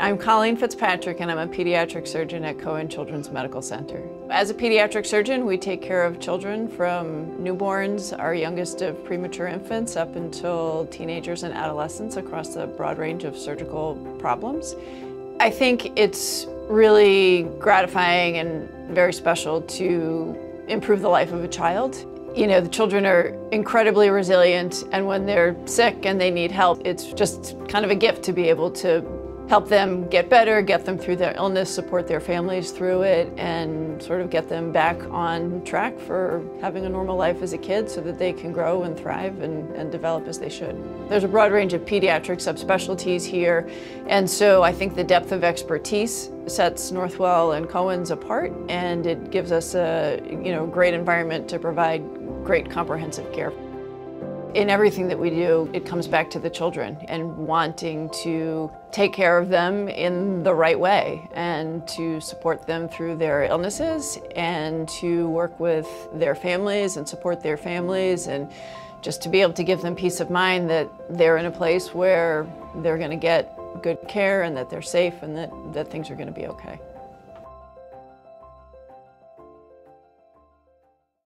I'm Colleen Fitzpatrick and I'm a pediatric surgeon at Cohen Children's Medical Center. As a pediatric surgeon, we take care of children from newborns, our youngest of premature infants, up until teenagers and adolescents across a broad range of surgical problems. I think it's really gratifying and very special to improve the life of a child. You know, the children are incredibly resilient, and when they're sick and they need help, it's just kind of a gift to be able to help them get better, get them through their illness, support their families through it, and sort of get them back on track for having a normal life as a kid so that they can grow and thrive and, and develop as they should. There's a broad range of pediatric subspecialties here, and so I think the depth of expertise sets Northwell and Cohen's apart, and it gives us a you know great environment to provide great comprehensive care. In everything that we do, it comes back to the children and wanting to take care of them in the right way and to support them through their illnesses and to work with their families and support their families and just to be able to give them peace of mind that they're in a place where they're going to get good care and that they're safe and that, that things are going to be okay.